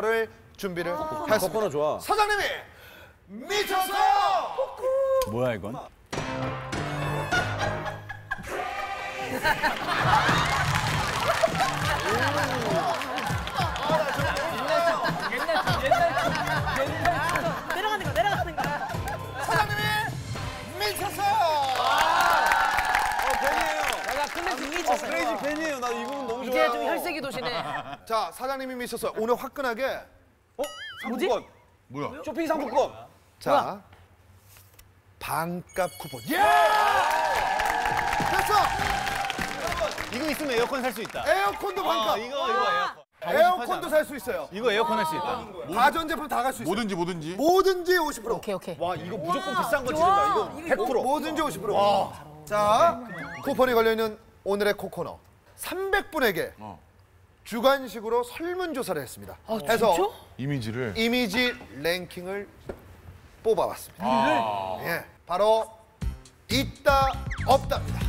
를 준비를 했습니다. 코코넛 좋아. 사장님이 미쳤어! 뭐야 이건? 끝내지 미쳤어. 크레이지 팬이에요. 나 이 부분 너무 좋아요. 이제 좀 혈색이 도시네. 자, 사장님이 미쳤어. 오늘 화끈하게 어? 상품권. 뭐야? 쇼핑 상품권. 자 반값 쿠폰. 예! 됐어! 이거 있으면 에어컨 살 수 있다. 에어컨도 반값. 이거 이거 에어컨. 에어컨도 살 수 있어요. 이거 에어컨 할 수 있다. 가전 제품 다 갈 수 있어요. 뭐든지 뭐든지. 뭐든지 50%. 오케이 오케이. 와 이거 무조건 비싼 거 지른다. 이거 100%. 뭐든지 50%. 자, 쿠폰이 걸려 있는 오늘의 코코넛. 300분에게 주관식으로 설문조사를 했습니다. 해서 이미지를. 이미지 랭킹을 뽑아봤습니다. 예, 바로 있다 없다입니다.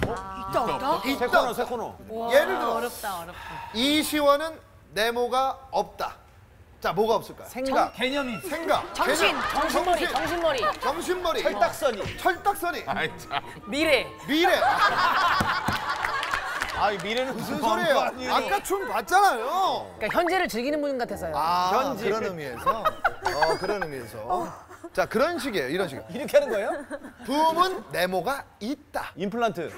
있다 없다. 새 코너 새 코너. 예를 들어 어렵다 어렵다. 이시원은 네모가 없다. 자, 뭐가 없을까요? 생각. 개념이 생각, 정신 개념, 정신머리 정신, 정신머리 정신머리, 철딱선이. 철딱선이, 아이 참. 미래. 미래. 아 미래는 무슨 소리예요? 아까 춤 봤잖아요. 그러니까 현재를 즐기는 분 같아서요. 아, 현지. 그런 의미에서. 어, 그런 의미에서. 자, 그런 식이에요. 이런 식이에요. 이렇게 하는 거예요? 붐은 네모가 있다. 임플란트.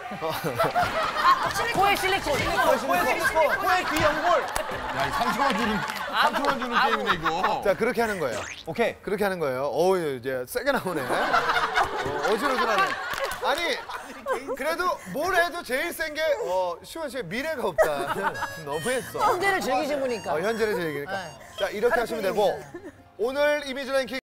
코에 실리콘. 코에 귀 연골. 야, 이 상처만 주는 상처만 주는 게임이네 이거. 자, 그렇게 하는 거예요. 오케이. 그렇게 하는 거예요. 어우, 이제 세게 나오네. 어, 어지러지하네. 아니, 그래도 뭘 해도 제일 센 게, 어, 시원 씨의 미래가 없다. 너무했어. 현재를 즐기신 분이니까. 어, 현재를 즐기니까. 자, 이렇게 하시면 되고, 오늘 이미지 랭킹